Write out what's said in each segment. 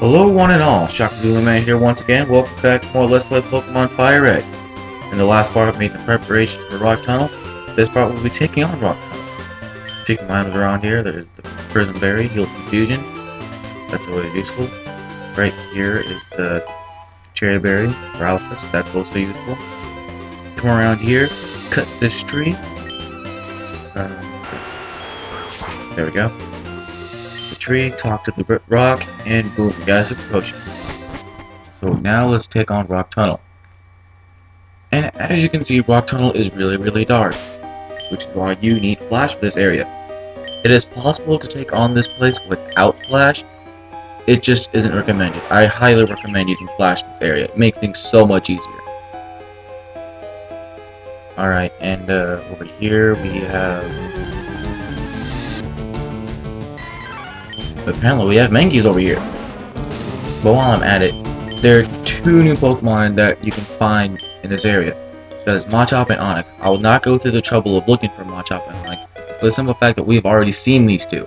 Hello one and all, Shokka Man here once again. Welcome back to more Let's Play Pokemon Fire Red. In the last part, we made some preparation for Rock Tunnel. This part, we'll be taking on Rock Tunnel. Taking items around here, there's the Persim Berry, Heal Confusion. That's always useful. Right here is the Cheri Berry, Paralysis. That's also useful. Come around here, cut this tree. Um, there we go The tree, talk to the rock, and boom, guys have a potion. So now let's take on Rock Tunnel. And as you can see, Rock Tunnel is really, really dark, which is why you need Flash for this area. It is possible to take on this place without Flash, it just isn't recommended. I highly recommend using Flash in this area. It makes things so much easier. Alright, and uh, over here we have Apparently we have Mankeys over here. But while I'm at it, there are two new Pokemon that you can find in this area. That is Machop and Onix. I will not go through the trouble of looking for Machop and Onix, for the simple fact that we have already seen these two.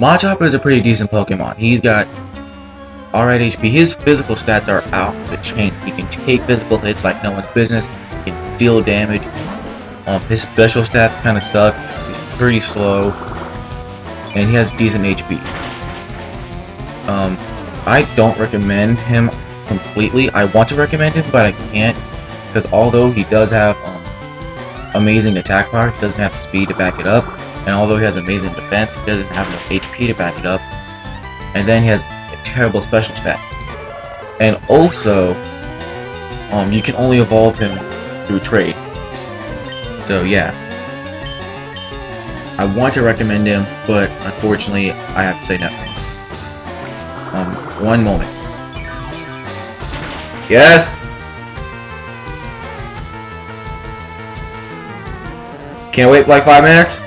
Machop is a pretty decent Pokemon. He's got alright HP. His physical stats are out the chain. He can take physical hits like no one's business. He can deal damage. Um, his special stats kind of suck. He's pretty slow and he has decent HP. Um, I don't recommend him completely. I want to recommend him, but I can't, because although he does have um, amazing attack power, he doesn't have the speed to back it up, and although he has amazing defense, he doesn't have enough HP to back it up, and then he has a terrible special stat. And also, um, you can only evolve him through trade. So yeah, I want to recommend him, but unfortunately, I have to say no. Um, one moment. Yes? Can't wait for like five minutes?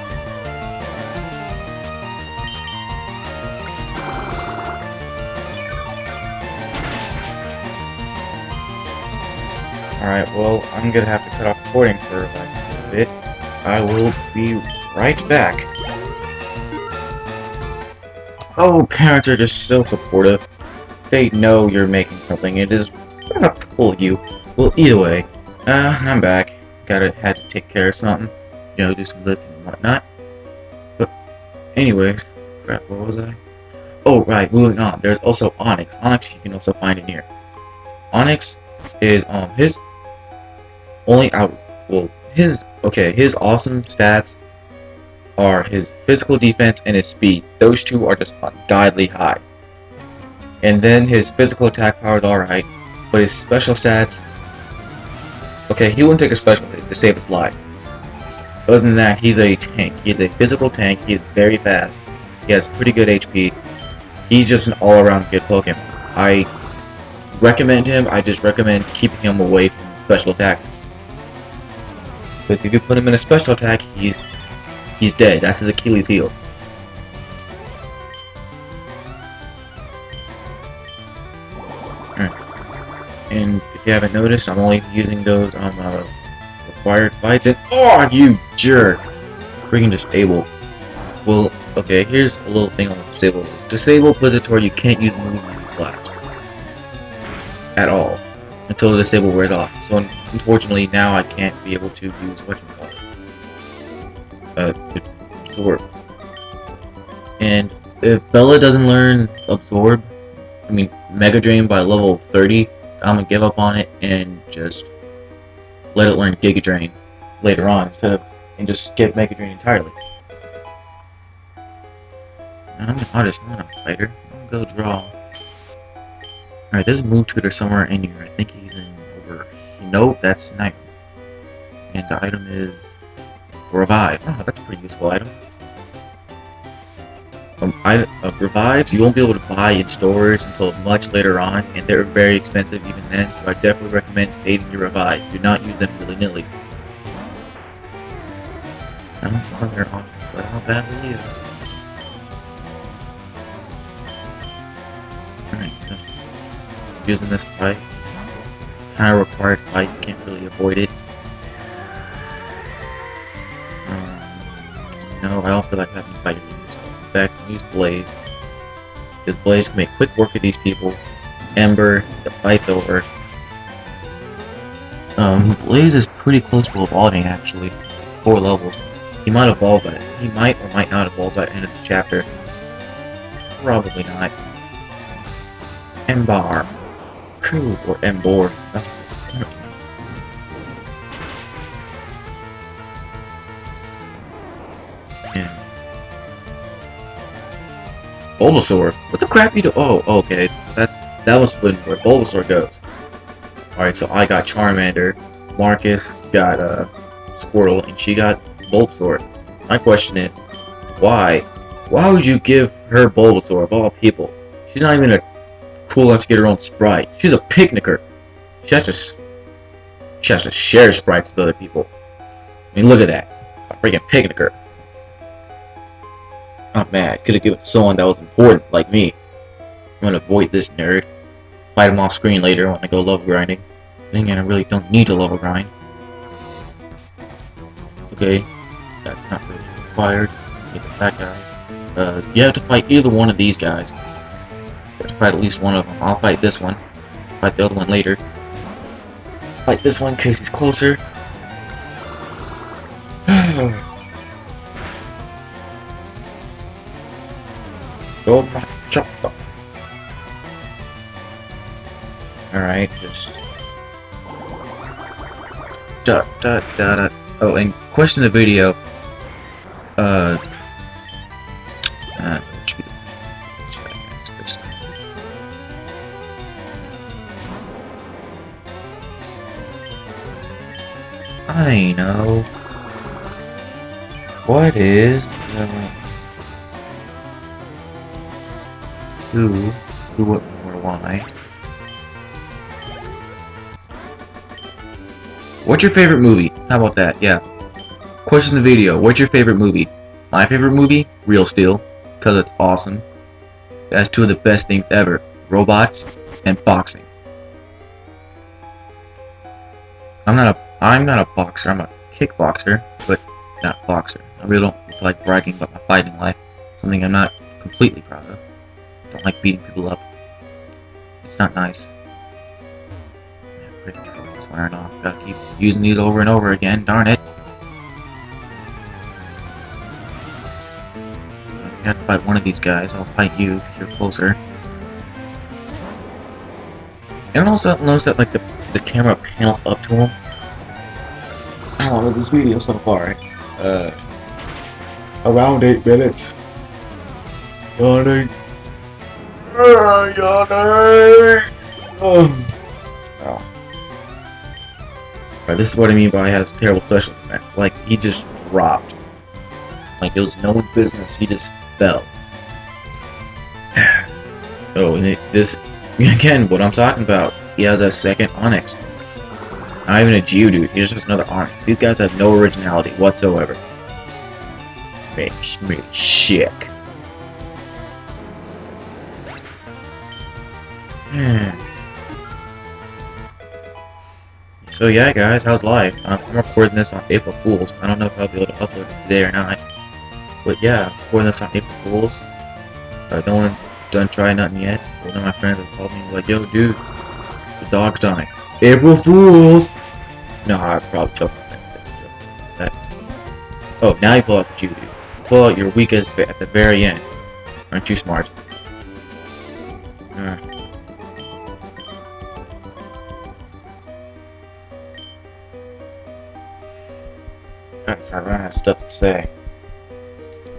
Alright, well, I'm gonna have to cut off recording for like a bit. I will be right back. Oh, parents are just so supportive. They know you're making something. It is gonna pull you. Well, either way, uh, I'm back. Gotta had to take care of something. You know, do some lifting and whatnot. But, anyways, crap, where was I? Oh, right, moving on. There's also Onix. Onix you can also find in here. Onix is, um, his only out, well, his, okay, his awesome stats are his physical defense and his speed. Those two are just ungodly high. And then his physical attack power is alright, but his special stats... Okay, he wouldn't take a special to save his life. Other than that, he's a tank. He's a physical tank, he is very fast, he has pretty good HP. He's just an all-around good Pokemon. I recommend him, I just recommend keeping him away from special attackers. But if you put him in a special attack, he's He's dead. That's his Achilles heel. And if you haven't noticed, I'm only using those on uh, required fights. And oh, you jerk! Freaking disable. Well, okay. Here's a little thing on disable list. Disable where you can't use move flash at all until the disable wears off. So unfortunately, now I can't be able to use what you call Uh, absorb. And if Bella doesn't learn absorb, I mean Mega Drain by level 30, I'm gonna give up on it and just let it learn Giga Drain later on instead of and just skip Mega Drain entirely. I'm an artist, not a fighter. I'm gonna go draw. Alright, there's a move tutor somewhere in here. I think he's in over. Nope, that's night. And the item is Revive. Oh, that's a pretty useful item. Um, I, uh, revives you won't be able to buy in stores until much later on, and they're very expensive even then, so I definitely recommend saving your revive. Do not use them willy-nilly. I don't know they're awesome, but how badly is Alright, using this fight. Kind of required fight, can't really avoid it. Don't feel like having to fight anything. In fact, use Blaze. Because Blaze can make quick work of these people. Ember, the fight's over. Um, Blaze is pretty close to evolving actually. Four levels. He might evolve it. He might or might not evolve by the end of the chapter. Probably not. Embar. Cool. Or Embor. That's Bulbasaur. What the crap you do? Oh, okay. That's that was when where Bulbasaur goes. Alright, so I got Charmander, Marcus got uh, Squirtle, and she got Bulbasaur. My question is, why? Why would you give her Bulbasaur of all people? She's not even a cool enough to get her own sprite. She's a picnicker. She has to, she has to share sprites with other people. I mean, look at that. A freaking picnicker. I'm mad. Could have given someone that was important, like me. I'm gonna avoid this nerd fight him off screen later when I go level grinding. Then again, I really don't need to level grind. Okay, that's not really required. Get that guy. Uh, you have to fight either one of these guys. You have to fight at least one of them. I'll fight this one. Fight the other one later. Fight this one because he's closer. Go back, chop Alright, just... Da, da, da, da. Oh, and question the video. Uh... uh I know. What is the... Who, who, what, or why? What's your favorite movie? How about that? Yeah. Question the video. What's your favorite movie? My favorite movie? Real Steel. Because it's awesome. That's two of the best things ever. Robots and boxing. I'm not a I'm not a boxer, I'm a kickboxer, but not boxer. I really don't like bragging about my fighting life. Something I'm not completely proud of. Don't like beating people up. It's not nice wearing off. Gotta keep using these over and over again, darn it. I to fight one of these guys, I'll fight you because you're closer. And also notice that like the, the camera panels up to him. I love this video so far. Uh, around 8 minutes. Yawning. Oh. Right, this is what I mean by has terrible special effects. Like, he just dropped. Like, it was no business. He just fell. oh, and it, this... Again, what I'm talking about. He has a second Onix. Not even a Geodude. He's just another Onix. These guys have no originality whatsoever. Makes me sick. Hmm. So yeah, guys, how's life? Um, I'm recording this on April Fool's. I don't know if I'll be able to upload it today or not. But yeah, recording this on April Fool's. Uh, no one's done trying nothing yet. One of my friends have called me like, yo, dude, the dog's dying. April Fool's! No, I'd probably choke. Oh, now you pull out the Judy. Pull out your weakest bit at the very end. Aren't you smart? I run out of stuff to say.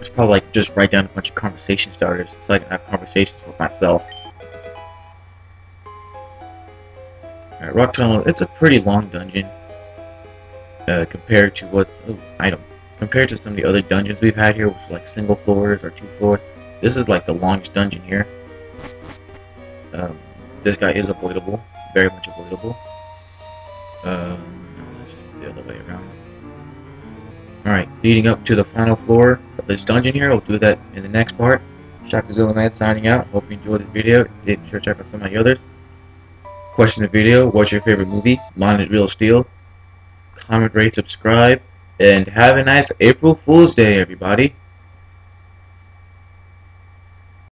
I should probably like just write down a bunch of conversation starters so I can have conversations with myself. Alright, Rock Tunnel, it's a pretty long dungeon. Uh, compared to what's oh, item. Compared to some of the other dungeons we've had here, which are like single floors or two floors. This is like the longest dungeon here. Um, this guy is avoidable, very much avoidable. Um, just the other way around. Alright, leading up to the final floor of this dungeon here. We'll do that in the next part. Shokkazulu Man signing out. Hope you enjoyed this video. Did sure check out some of my others. Question the video. What's your favorite movie? Mine is Real Steel. Comment, rate, subscribe. And have a nice April Fool's Day, everybody.